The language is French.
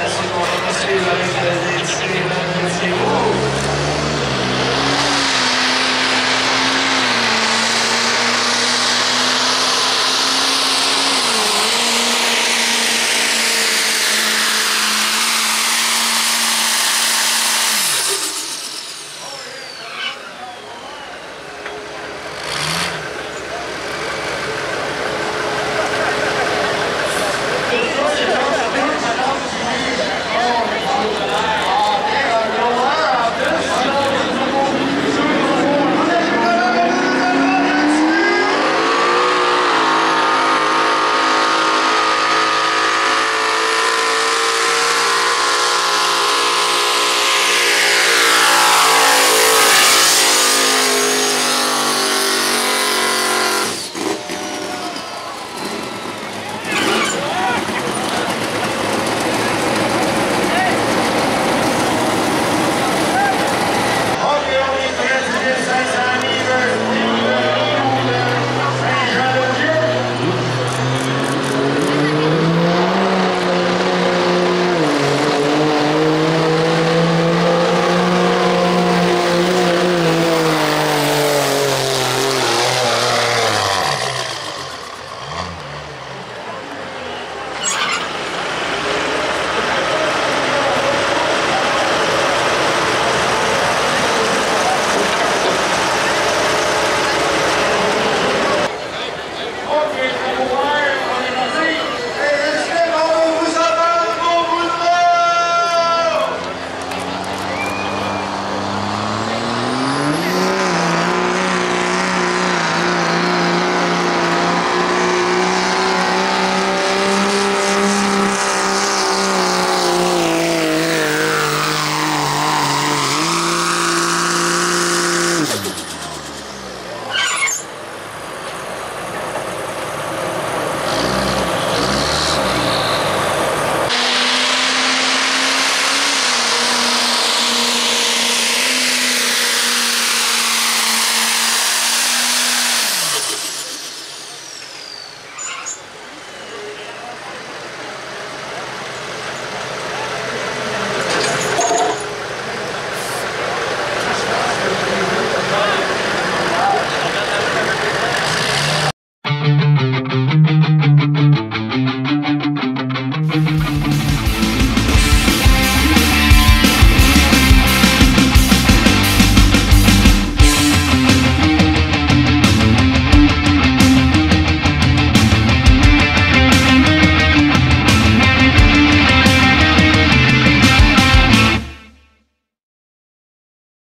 Merci pour votre suivre, merci, merci, merci.